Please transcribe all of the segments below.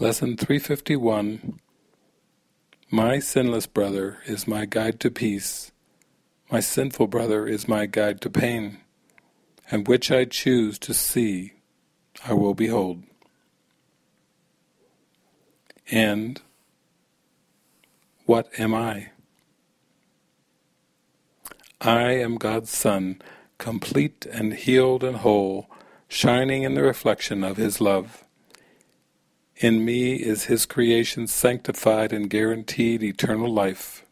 Lesson 351 My sinless brother is my guide to peace, my sinful brother is my guide to pain, and which I choose to see, I will behold. And what am I? I am God's Son, complete and healed and whole, shining in the reflection of His love. In me is His creation sanctified and guaranteed eternal life.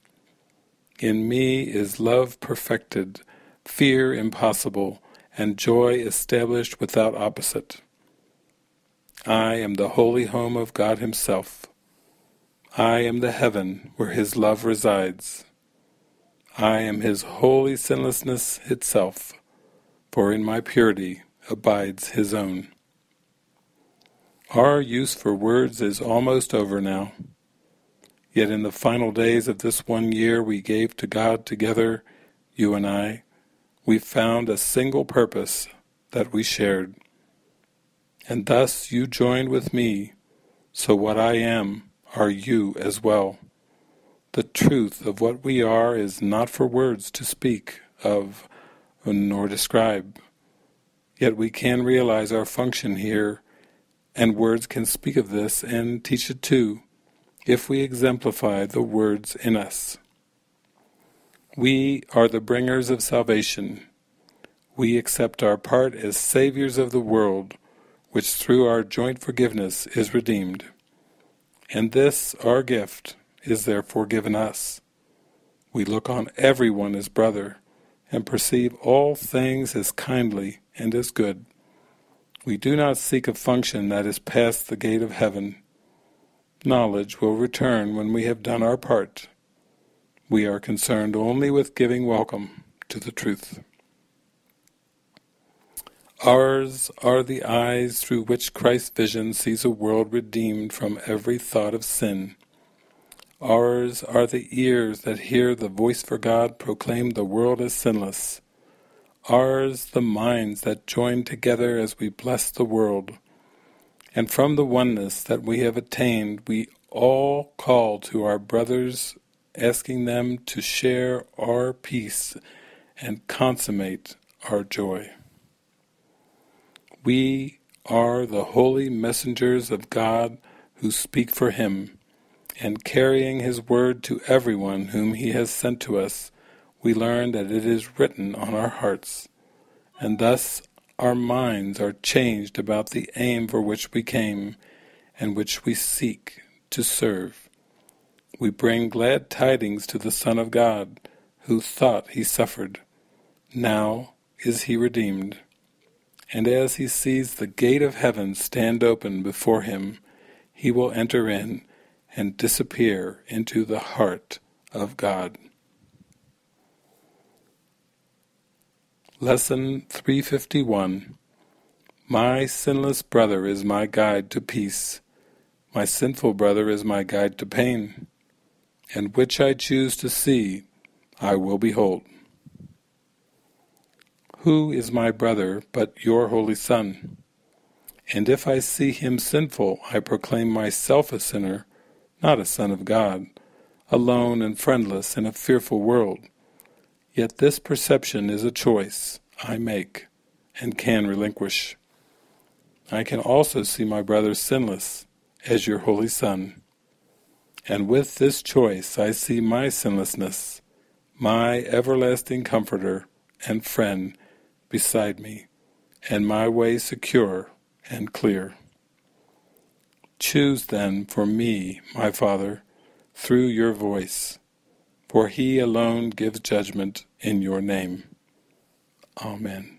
In me is love perfected, fear impossible, and joy established without opposite. I am the holy home of God Himself. I am the heaven where His love resides. I am His holy sinlessness itself, for in my purity abides His own. Our use for words is almost over now. Yet in the final days of this one year we gave to God together, you and I, we found a single purpose that we shared. And thus you joined with me, so what I am are you as well. The truth of what we are is not for words to speak of nor describe. Yet we can realize our function here and words can speak of this and teach it too, if we exemplify the words in us. We are the bringers of salvation. We accept our part as saviors of the world, which through our joint forgiveness is redeemed. And this, our gift, is therefore given us. We look on everyone as brother, and perceive all things as kindly and as good. We do not seek a function that is past the gate of heaven. Knowledge will return when we have done our part. We are concerned only with giving welcome to the truth. Ours are the eyes through which Christ's vision sees a world redeemed from every thought of sin. Ours are the ears that hear the voice for God proclaim the world as sinless. Ours the minds that join together as we bless the world. And from the oneness that we have attained, we all call to our brothers, asking them to share our peace and consummate our joy. We are the holy messengers of God who speak for Him, and carrying His word to everyone whom He has sent to us, we learn that it is written on our hearts, and thus our minds are changed about the aim for which we came, and which we seek to serve. We bring glad tidings to the Son of God, who thought he suffered. Now is he redeemed. And as he sees the gate of heaven stand open before him, he will enter in and disappear into the heart of God. Lesson 351 My sinless brother is my guide to peace, my sinful brother is my guide to pain, and which I choose to see, I will behold. Who is my brother but your Holy Son? And if I see him sinful, I proclaim myself a sinner, not a son of God, alone and friendless in a fearful world. Yet this perception is a choice I make and can relinquish. I can also see my brother sinless, as your Holy Son. And with this choice I see my sinlessness, my everlasting Comforter and Friend beside me, and my way secure and clear. Choose then for me, my Father, through your voice, for he alone gives judgment in your name. Amen.